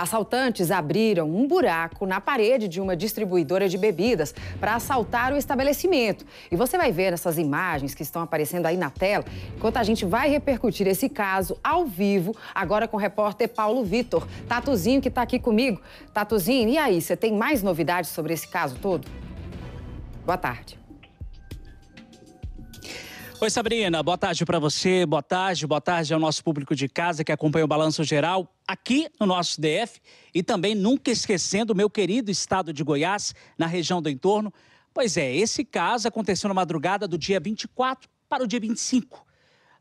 Assaltantes abriram um buraco na parede de uma distribuidora de bebidas para assaltar o estabelecimento. E você vai ver essas imagens que estão aparecendo aí na tela, enquanto a gente vai repercutir esse caso ao vivo, agora com o repórter Paulo Vitor. Tatuzinho que está aqui comigo. Tatuzinho, e aí, você tem mais novidades sobre esse caso todo? Boa tarde. Oi, Sabrina. Boa tarde para você. Boa tarde. Boa tarde ao nosso público de casa que acompanha o Balanço Geral aqui no nosso DF e também nunca esquecendo o meu querido estado de Goiás, na região do entorno. Pois é, esse caso aconteceu na madrugada do dia 24 para o dia 25.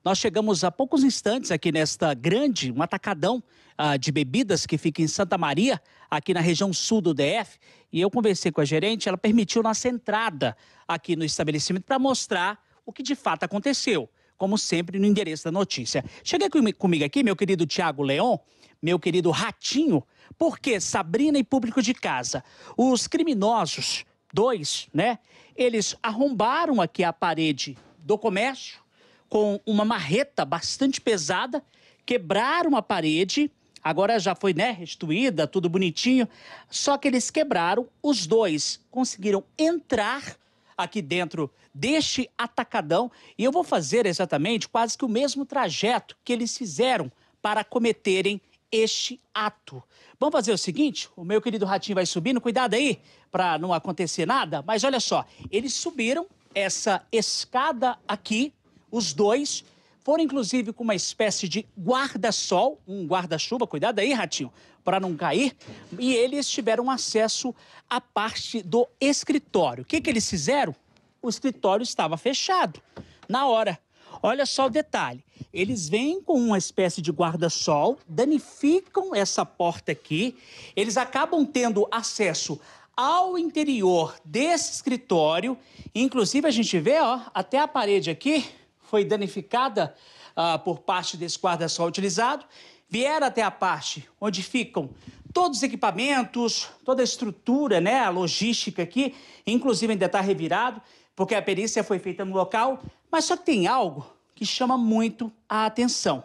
Nós chegamos há poucos instantes aqui nesta grande, um atacadão uh, de bebidas que fica em Santa Maria, aqui na região sul do DF. E eu conversei com a gerente, ela permitiu nossa entrada aqui no estabelecimento para mostrar o que de fato aconteceu, como sempre no endereço da notícia. Cheguei comigo aqui, meu querido Tiago Leon, meu querido Ratinho, porque Sabrina e público de casa, os criminosos, dois, né? Eles arrombaram aqui a parede do comércio com uma marreta bastante pesada, quebraram a parede, agora já foi né, restituída, tudo bonitinho, só que eles quebraram, os dois conseguiram entrar aqui dentro deste atacadão e eu vou fazer exatamente quase que o mesmo trajeto que eles fizeram para cometerem este ato. Vamos fazer o seguinte: o meu querido ratinho vai subindo, cuidado aí para não acontecer nada, mas olha só, eles subiram essa escada aqui, os dois. Foram inclusive com uma espécie de guarda-sol, um guarda-chuva, cuidado aí, ratinho, para não cair. E eles tiveram acesso à parte do escritório. O que, que eles fizeram? O escritório estava fechado na hora. Olha só o detalhe. Eles vêm com uma espécie de guarda-sol, danificam essa porta aqui, eles acabam tendo acesso ao interior desse escritório. Inclusive, a gente vê, ó, até a parede aqui foi danificada uh, por parte desse guarda-sol utilizado. Vieram até a parte onde ficam todos os equipamentos, toda a estrutura, né, a logística aqui, inclusive ainda está revirado, porque a perícia foi feita no local. Mas só que tem algo que chama muito a atenção.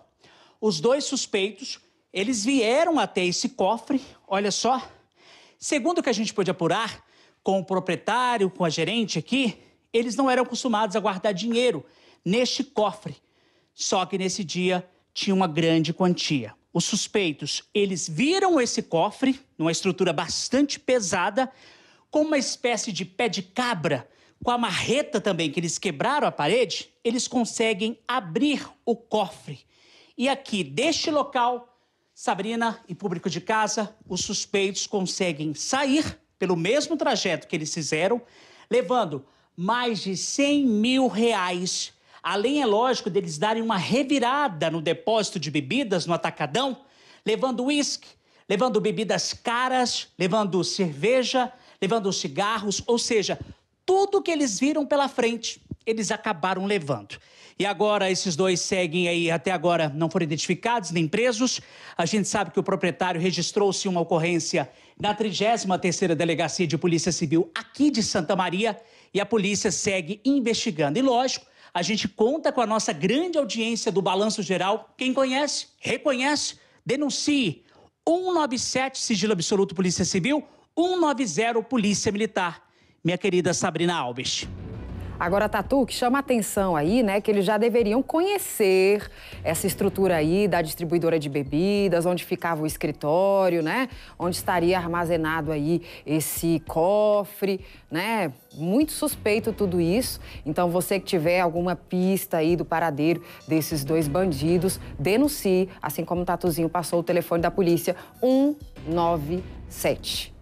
Os dois suspeitos, eles vieram até esse cofre, olha só. Segundo o que a gente pôde apurar com o proprietário, com a gerente aqui, eles não eram acostumados a guardar dinheiro neste cofre. Só que nesse dia tinha uma grande quantia. Os suspeitos, eles viram esse cofre, numa estrutura bastante pesada, com uma espécie de pé de cabra com a marreta também, que eles quebraram a parede, eles conseguem abrir o cofre. E aqui, deste local, Sabrina e público de casa, os suspeitos conseguem sair pelo mesmo trajeto que eles fizeram, levando mais de 100 mil reais. Além, é lógico, deles darem uma revirada no depósito de bebidas no atacadão, levando uísque, levando bebidas caras, levando cerveja, levando cigarros, ou seja, tudo que eles viram pela frente, eles acabaram levando. E agora esses dois seguem aí, até agora não foram identificados nem presos. A gente sabe que o proprietário registrou-se uma ocorrência na 33ª Delegacia de Polícia Civil aqui de Santa Maria e a polícia segue investigando. E lógico, a gente conta com a nossa grande audiência do Balanço Geral. Quem conhece, reconhece, denuncie. 197 Sigilo Absoluto Polícia Civil, 190 Polícia Militar minha querida Sabrina Alves. Agora, Tatu, que chama a atenção aí, né, que eles já deveriam conhecer essa estrutura aí da distribuidora de bebidas, onde ficava o escritório, né, onde estaria armazenado aí esse cofre, né, muito suspeito tudo isso. Então, você que tiver alguma pista aí do paradeiro desses dois bandidos, denuncie, assim como o Tatuzinho passou o telefone da polícia 197.